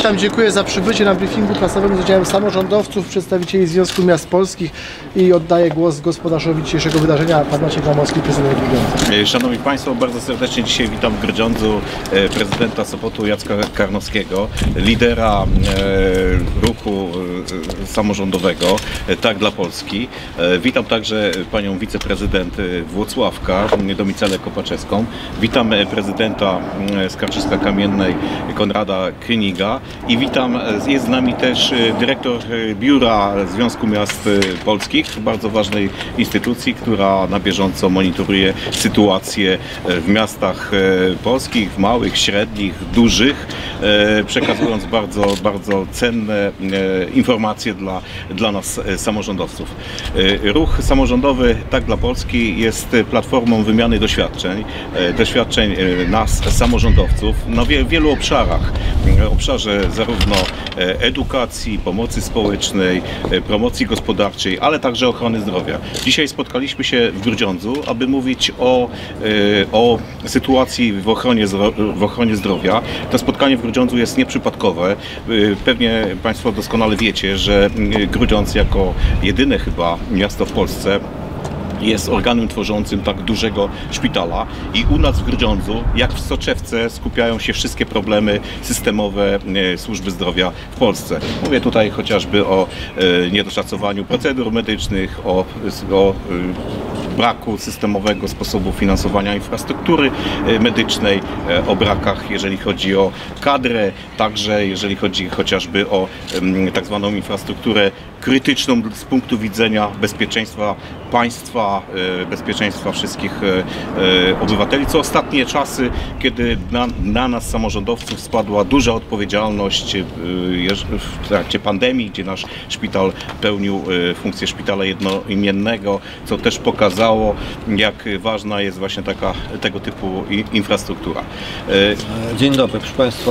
witam, dziękuję za przybycie na briefingu prasowym z udziałem samorządowców, przedstawicieli Związku Miast Polskich i oddaję głos gospodarzowi dzisiejszego wydarzenia, pan Maciej Gromowski, prezydent Grudziądza. E, Szanowni Państwo, bardzo serdecznie dzisiaj witam w Grudziądzu e, prezydenta Sopotu Jacka Karnowskiego, lidera e, ruchu samorządowego Tak dla Polski. Witam także panią wiceprezydent Włocławka, Domicalę Kopaczewską. Witam prezydenta Skarczyska Kamiennej Konrada Kryniga i witam, jest z nami też e, dyrektor e, Biura Związku Miast e, Polskich, bardzo ważnej instytucji, która na bieżąco monitoruje sytuację w miastach polskich, małych, średnich, dużych, przekazując bardzo, bardzo cenne informacje dla, dla nas samorządowców. Ruch samorządowy Tak dla Polski jest platformą wymiany doświadczeń, doświadczeń nas, samorządowców na wie, wielu obszarach. Obszarze zarówno e, edukacji, pomocy społecznej, e, promocji gospodarczej, ale także ochrony zdrowia. Dzisiaj spotkaliśmy się w Grudziądzu, aby mówić o, e, o sytuacji w ochronie, w ochronie zdrowia. To spotkanie w Grudziądzu jest nieprzypadkowe. Pewnie Państwo doskonale wiecie, że mm, Grudziądz jako jedyne chyba miasto w Polsce jest organem tworzącym tak dużego szpitala i u nas w Grudziądzu, jak w Soczewce, skupiają się wszystkie problemy systemowe e, służby zdrowia w Polsce. Mówię tutaj chociażby o e, niedoszacowaniu procedur medycznych, o, o braku systemowego sposobu finansowania infrastruktury e, medycznej, e, o brakach, jeżeli chodzi o kadrę, także jeżeli chodzi chociażby o tak zwaną infrastrukturę krytyczną z punktu widzenia bezpieczeństwa państwa, e, bezpieczeństwa wszystkich obywateli, co ostatnie czasy, kiedy na, na nas samorządowców spadła duża odpowiedzialność w trakcie pandemii, gdzie nasz szpital pełnił funkcję szpitala jednoimiennego, co też pokazało, jak ważna jest właśnie taka tego typu infrastruktura. E, Dzień dobry, proszę Państwa.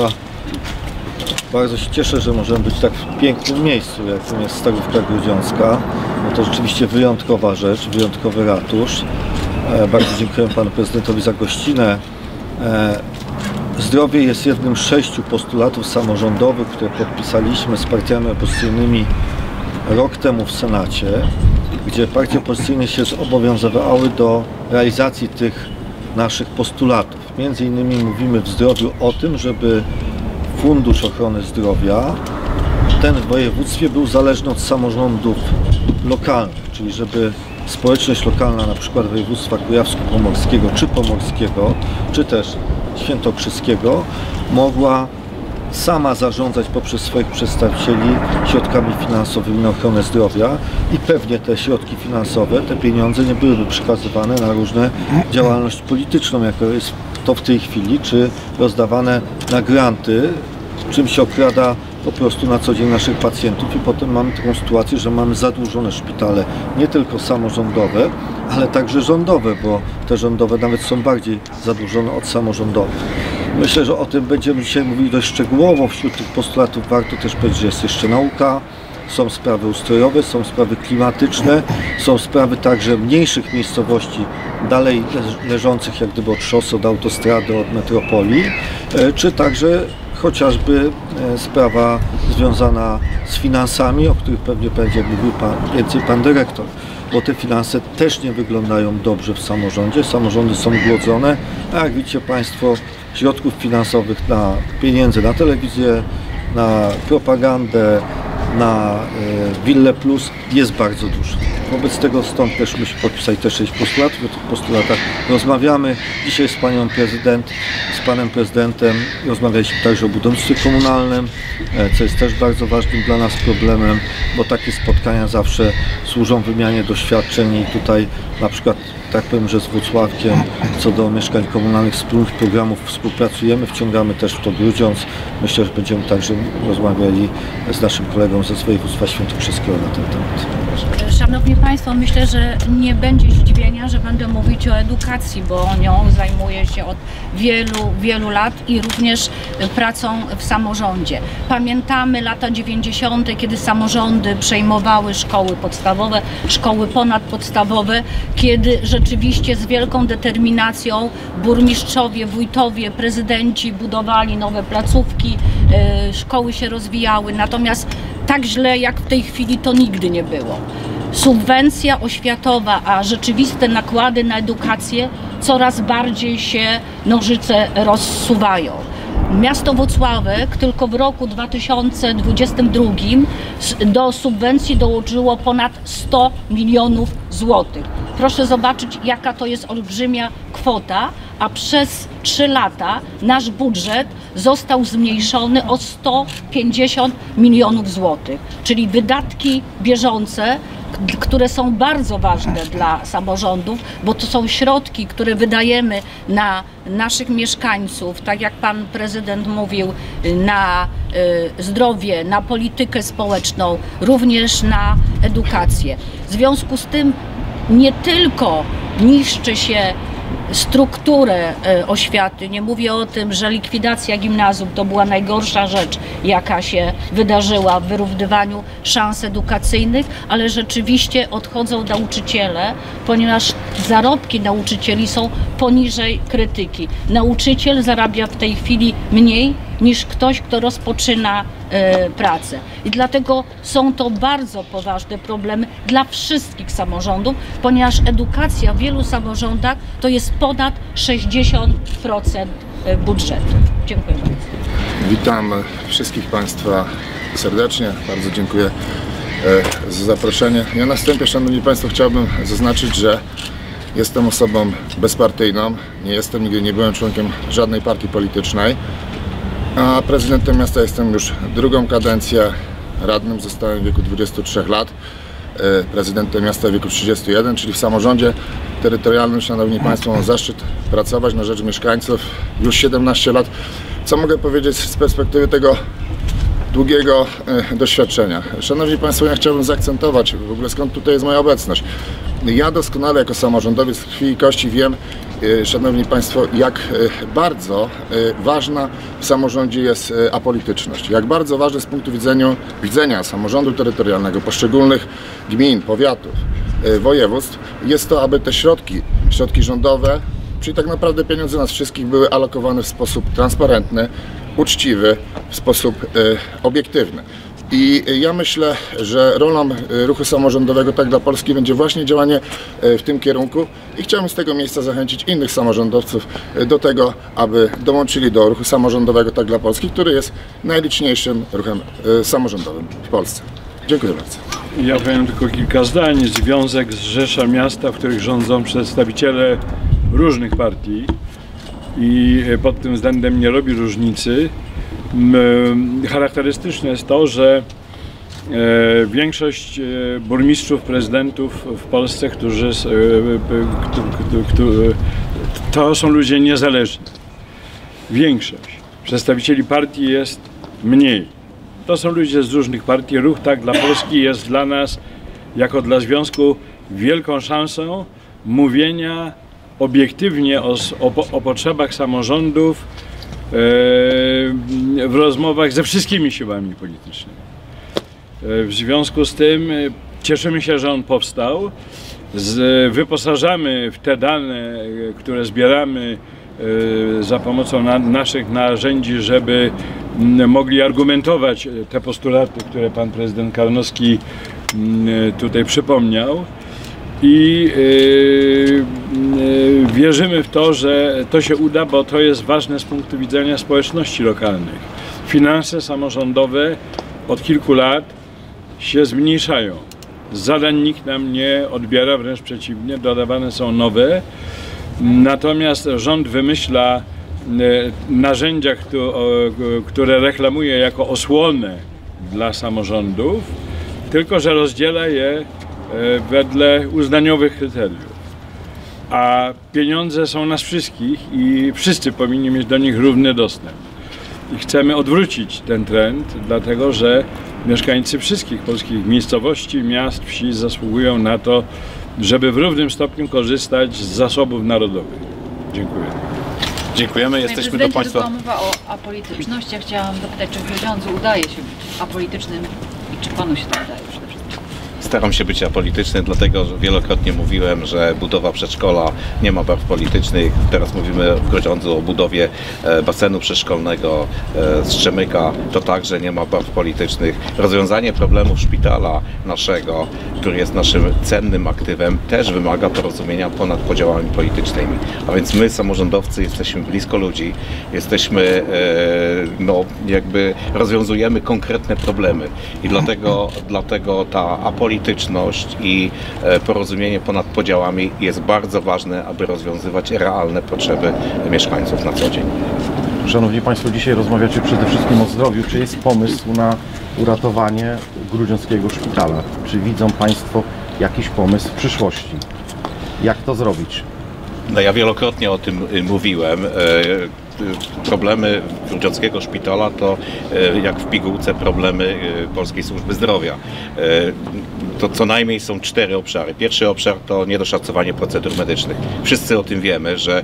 Bardzo się cieszę, że możemy być tak w pięknym miejscu, jakim jest Starówka Grudziącka. No to rzeczywiście wyjątkowa rzecz, wyjątkowy ratusz. E, Bardzo dziękuję Panu Prezydentowi za gościnę. E, Zdrowie jest jednym z sześciu postulatów samorządowych, które podpisaliśmy z partiami opozycyjnymi rok temu w Senacie, gdzie partie opozycyjne się zobowiązywały do realizacji tych naszych postulatów. Między innymi mówimy w zdrowiu o tym, żeby Fundusz Ochrony Zdrowia ten w województwie był zależny od samorządów lokalnych, czyli żeby społeczność lokalna na przykład województwa kujawsko-pomorskiego czy pomorskiego, czy też świętokrzyskiego mogła sama zarządzać poprzez swoich przedstawicieli środkami finansowymi na ochronę zdrowia i pewnie te środki finansowe, te pieniądze nie byłyby przekazywane na różne działalność polityczną, jako jest to w tej chwili, czy rozdawane na granty, czym się okrada po prostu na co dzień naszych pacjentów i potem mamy taką sytuację, że mamy zadłużone szpitale, nie tylko samorządowe, ale także rządowe, bo te rządowe nawet są bardziej zadłużone od samorządowych. Myślę, że o tym będziemy dzisiaj mówili dość szczegółowo. Wśród tych postulatów warto też powiedzieć, że jest jeszcze nauka, są sprawy ustrojowe, są sprawy klimatyczne, są sprawy także mniejszych miejscowości, dalej leż- leżących jak gdyby od szosy, od autostrady, od metropolii, e, czy także chociażby e, sprawa związana z finansami, o których pewnie będzie mówił pan, więcej pan dyrektor, bo te finanse też nie wyglądają dobrze w samorządzie. Samorządy są głodzone, a jak widzicie Państwo, środków finansowych na pieniędzy na telewizję, na propagandę, na e, Wille Plus jest bardzo dużo. Wobec tego stąd też myśmy podpisali te sześć postulatów, o tych postulatach rozmawiamy. Dzisiaj z panią prezydent, z panem prezydentem rozmawialiśmy także o budownictwie komunalnym, e, co jest też bardzo ważnym dla nas problemem, bo takie spotkania zawsze służą wymianie doświadczeń i tutaj na przykład tak powiem, że z Włocławkiem co do mieszkań komunalnych wspólnych programów współpracujemy, wciągamy też w to Grudziądz. Myślę, że będziemy także rozmawiali z naszym kolegą ze województwa świętokrzyskiego na ten temat. Szanowni Państwo, myślę, że nie będzie zdziwienia, że będę mówić o edukacji, bo nią zajmuję się od wielu, wielu lat i również pracą w samorządzie. Pamiętamy lata 90., kiedy samorządy przejmowały szkoły podstawowe, szkoły ponadpodstawowe, kiedy rzeczywiście z wielką determinacją burmistrzowie, wójtowie, prezydenci budowali nowe placówki, e, szkoły się rozwijały, natomiast tak źle jak w tej chwili to nigdy nie było. Subwencja oświatowa, a rzeczywiste nakłady na edukację coraz bardziej się nożyce rozsuwają. Miasto Włocławek tylko w roku 2022 s- do subwencji dołożyło ponad 100 milionów złotych. Proszę zobaczyć, jaka to jest olbrzymia kwota, a przez 3 lata nasz budżet został zmniejszony o 150 milionów złotych, czyli wydatki bieżące które są bardzo ważne dla samorządów, bo to są środki, które wydajemy na naszych mieszkańców, tak jak pan prezydent mówił, na y, zdrowie, na politykę społeczną, również na edukację. W związku z tym nie tylko niszczy się strukturę e, oświaty. Nie mówię o tym, że likwidacja gimnazjum to była najgorsza rzecz, jaka się wydarzyła w wyrównywaniu szans edukacyjnych, ale rzeczywiście odchodzą nauczyciele, ponieważ zarobki nauczycieli są poniżej krytyki. Nauczyciel zarabia w tej chwili mniej niż ktoś, kto rozpoczyna e, pracę. I dlatego są to bardzo poważne problemy dla wszystkich samorządów, ponieważ edukacja w wielu samorządach to jest ponad 60% budżetu. Dziękuję bardzo. Witam wszystkich Państwa serdecznie. Bardzo dziękuję e, za zaproszenie. Ja na wstępie, Szanowni Państwo, chciałbym zaznaczyć, że jestem osobą bezpartyjną. Nie jestem, nigdy nie byłem członkiem żadnej partii politycznej. A prezydentem miasta jestem już drugą kadencję. Radnym zostałem w wieku 23 lat. e, Prezydentem miasta w wieku 31, czyli w samorządzie terytorialnym, Szanowni Państwo, mam zaszczyt pracować na rzecz mieszkańców już 17 lat. Co mogę powiedzieć z perspektywy tego długiego e, doświadczenia. Szanowni Państwo, ja chciałbym zaakcentować w ogóle skąd tutaj jest moja obecność. Ja doskonale jako samorządowiec z krwi i kości wiem, e, Szanowni Państwo, jak e, bardzo e, ważna w samorządzie jest apolityczność. Jak bardzo ważne z punktu widzenia, widzenia samorządu terytorialnego, poszczególnych gmin, powiatów, województw jest to, aby te środki, środki rządowe, czyli tak naprawdę pieniądze nas wszystkich były alokowane w sposób transparentny, uczciwy, w sposób obiektywny. I ja myślę, że rolą e, ruchu samorządowego tak dla Polski będzie właśnie działanie e, w tym kierunku i chciałbym z tego miejsca zachęcić innych samorządowców e, do tego, aby dołączyli do ruchu samorządowego tak dla Polski, który jest najliczniejszym ruchem samorządowym w Polsce. Dziękuję bardzo. Ja powiem tylko kilka zdań. Związek zrzesza miasta, w których rządzą przedstawiciele różnych partii i pod tym względem nie robi różnicy. Charakterystyczne jest to, że e, większość e, burmistrzów, prezydentów w Polsce, którzy e, to są ludzie niezależni. Większość przedstawicieli partii jest mniej. To są ludzie z różnych partii. Ruch Tak dla Polski jest dla nas, jako dla Związku, wielką szansą mówienia obiektywnie o, o, o potrzebach samorządów w rozmowach ze wszystkimi siłami politycznymi. E, W związku z tym e, cieszymy się, że on powstał. Z, wyposażamy w te dane, e, które zbieramy e, za pomocą na, naszych narzędzi, żeby mogli argumentować e, te postulaty, które pan prezydent Karnowski tutaj przypomniał. I e, e, wierzymy w to, że to się uda, bo to jest ważne z punktu widzenia społeczności lokalnych. Finanse samorządowe od kilku lat się zmniejszają. Zadań nikt nam nie odbiera, wręcz przeciwnie, dodawane są nowe. Natomiast rząd wymyśla e, narzędzia, które reklamuje jako osłonę dla samorządów, tylko że rozdziela je wedle uznaniowych kryteriów. A pieniądze są nas wszystkich i wszyscy powinni mieć do nich równy dostęp. I chcemy odwrócić ten trend, dlatego że mieszkańcy wszystkich polskich miejscowości, miast, wsi zasługują na to, żeby w równym stopniu korzystać z zasobów narodowych. Dziękuję. Dziękujemy, jesteśmy do Państwa. była mowa o apolityczności. Ja chciałam zapytać, czy w Grudziądzu udaje się być apolitycznym i czy panu się to udaje? Staram się być apolityczny, dlatego że wielokrotnie mówiłem, że budowa przedszkola nie ma barw politycznych. Teraz mówimy w Grodziądzu o budowie e, basenu przedszkolnego, e, Strzemyka. To także nie ma barw politycznych. Rozwiązanie problemu szpitala naszego, który jest naszym cennym aktywem, też wymaga porozumienia ponad podziałami politycznymi. A więc my, samorządowcy, jesteśmy blisko ludzi, jesteśmy, e, no jakby rozwiązujemy konkretne problemy i dlatego, dlatego ta apolityczność i e, porozumienie ponad podziałami jest bardzo ważne, aby rozwiązywać realne potrzeby mieszkańców na co dzień. Szanowni Państwo, dzisiaj rozmawiacie przede wszystkim o zdrowiu. Czy jest pomysł na uratowanie grudziąckiego szpitala? Czy widzą Państwo jakiś pomysł w przyszłości? Jak to zrobić? No ja wielokrotnie o tym y, mówiłem. E, y, Problemy Grudziąckiego Szpitala to e, jak w pigułce problemy e, Polskiej Służby Zdrowia. To co najmniej są cztery obszary. Pierwszy obszar to niedoszacowanie procedur medycznych. Wszyscy o tym wiemy, że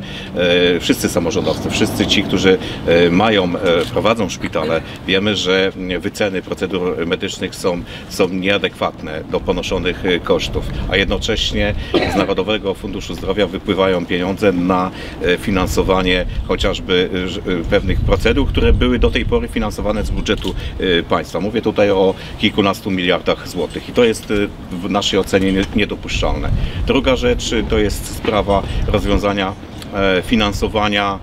e, wszyscy samorządowcy, wszyscy ci, którzy e, mają, e, prowadzą szpitale, wiemy, że wyceny procedur medycznych są, są nieadekwatne do ponoszonych kosztów, a jednocześnie z Narodowego Funduszu Zdrowia wypływają pieniądze na finansowanie chociażby pewnych procedur, które były do tej pory finansowane z budżetu państwa. Mówię tutaj o kilkunastu miliardach złotych i to jest w naszej ocenie nie- niedopuszczalne. Druga rzecz to jest sprawa rozwiązania e, finansowania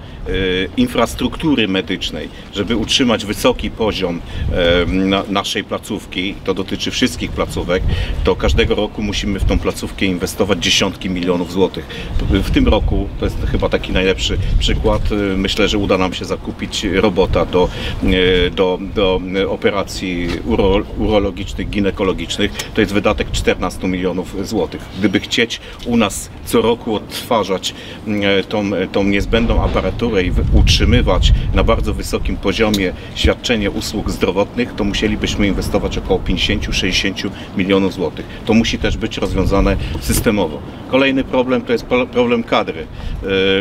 infrastruktury medycznej, żeby utrzymać wysoki poziom e, na, naszej placówki, to dotyczy wszystkich placówek, to każdego roku musimy w tą placówkę inwestować dziesiątki milionów złotych. W tym roku, to jest chyba taki najlepszy przykład, e, myślę, że uda nam się zakupić robota do, e, do, do operacji uro, urologicznych, ginekologicznych. To jest wydatek 14 milionów złotych. Gdyby chcieć u nas co roku odtwarzać e, tą, tą niezbędną aparaturę wy- utrzymywać na bardzo wysokim poziomie świadczenie usług zdrowotnych, to musielibyśmy inwestować około 50-60 milionów złotych. To musi też być rozwiązane systemowo. Kolejny problem to jest pro- problem kadry. E,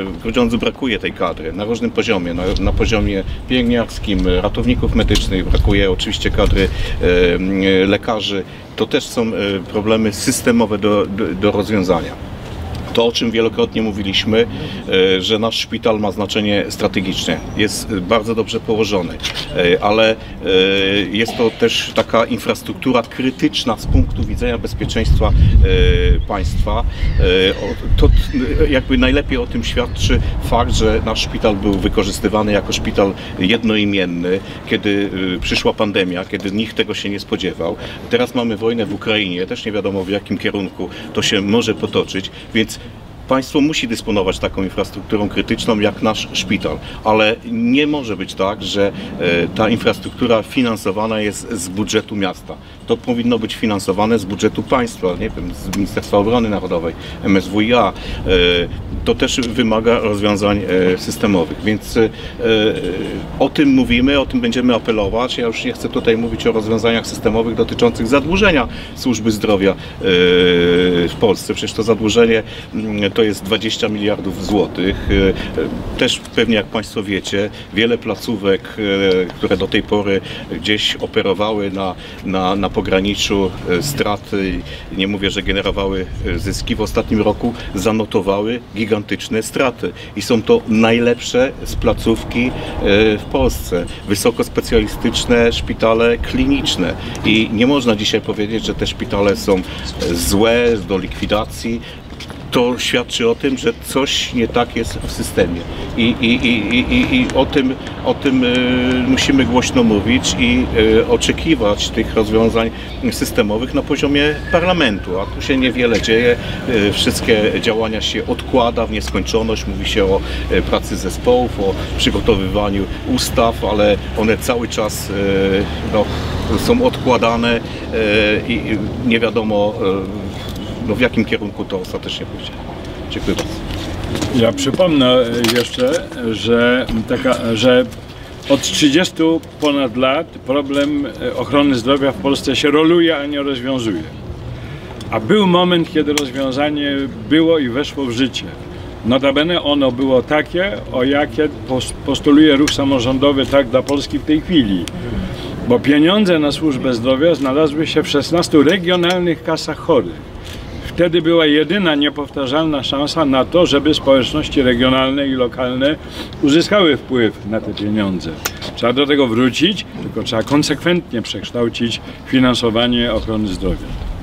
W Grudziądzu brakuje tej kadry na różnym poziomie, na, na poziomie pielęgniarskim, ratowników medycznych, brakuje oczywiście kadry e, lekarzy. To też są e, problemy systemowe do, do, do rozwiązania to, o czym wielokrotnie mówiliśmy, e, że nasz szpital ma znaczenie strategiczne, jest e, bardzo dobrze położony, e, ale jest to też taka infrastruktura krytyczna z punktu widzenia bezpieczeństwa państwa. To jakby najlepiej o tym świadczy fakt, że nasz szpital był wykorzystywany jako szpital jednoimienny, kiedy przyszła pandemia, kiedy nikt tego się nie spodziewał. Teraz mamy wojnę w Ukrainie, też nie wiadomo w jakim kierunku to się może potoczyć, więc Państwo musi dysponować taką infrastrukturą krytyczną jak nasz szpital, ale nie może być tak, że e, ta infrastruktura finansowana jest z budżetu miasta. To powinno być finansowane z budżetu państwa, nie wiem, z Ministerstwa Obrony Narodowej, MSWiA. E, To też wymaga rozwiązań e, systemowych, więc o tym mówimy, o tym będziemy apelować. Ja już nie chcę tutaj mówić o rozwiązaniach systemowych dotyczących zadłużenia służby zdrowia w Polsce. Przecież to zadłużenie mm, to jest 20 miliardów złotych. E, Też pewnie jak Państwo wiecie, wiele placówek, e, które do tej pory gdzieś operowały na, na, na pograniczu e, straty, nie mówię, że generowały e, zyski, w ostatnim roku zanotowały gigantyczne straty. I są to najlepsze z placówki e, w Polsce. Wysoko specjalistyczne szpitale kliniczne. I nie można dzisiaj powiedzieć, że te szpitale są e, złe, do likwidacji to świadczy o tym, że coś nie tak jest w systemie. I, i, i, i, i- o tym, o tym e, musimy głośno mówić i e, oczekiwać tych rozwiązań systemowych na poziomie parlamentu. A tu się niewiele dzieje. E, wszystkie działania się odkłada w nieskończoność. Mówi się o pracy zespołów, o przygotowywaniu ustaw, ale one cały czas no, są odkładane i nie wiadomo no, w jakim kierunku to ostatecznie pójdzie. Dziękuję bardzo. Ja przypomnę jeszcze, że, taka, że od 30 ponad lat problem e, ochrony zdrowia w Polsce się roluje, a nie rozwiązuje. A był moment, kiedy rozwiązanie było i weszło w życie. Notabene ono było takie, o jakie pos- postuluje ruch samorządowy tak dla Polski w tej chwili. bo pieniądze na służbę zdrowia znalazły się w 16 regionalnych kasach chorych. Wtedy była jedyna niepowtarzalna szansa na to, żeby społeczności regionalne i lokalne uzyskały wpływ na te pieniądze. Trzeba do tego wrócić, tylko trzeba konsekwentnie przekształcić finansowanie ochrony zdrowia.